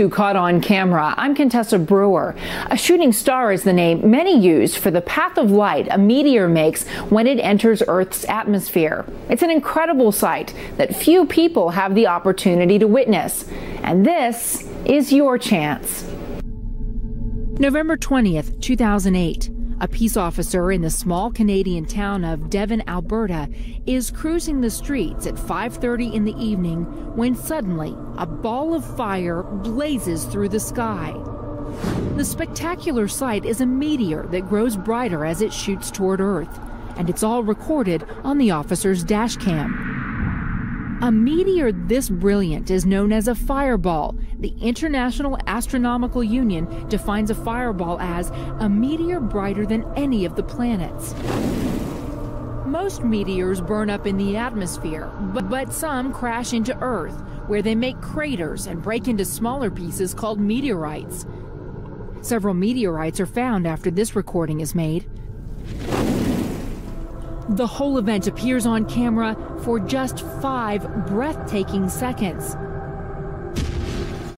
two caught on camera. I'm Contessa Brewer. A shooting star is the name many use for the path of light a meteor makes when it enters Earth's atmosphere. It's an incredible sight that few people have the opportunity to witness. And this is your chance. November 20th, 2008. A peace officer in the small Canadian town of Devon, Alberta, is cruising the streets at 5:30 in the evening when suddenly a ball of fire blazes through the sky. The spectacular sight is a meteor that grows brighter as it shoots toward Earth, and it's all recorded on the officer's dash cam. A meteor this brilliant is known as a fireball. The International Astronomical Union defines a fireball as a meteor brighter than any of the planets. Most meteors burn up in the atmosphere, but, but some crash into Earth, where they make craters and break into smaller pieces called meteorites. Several meteorites are found after this recording is made. The whole event appears on camera for just five breathtaking seconds.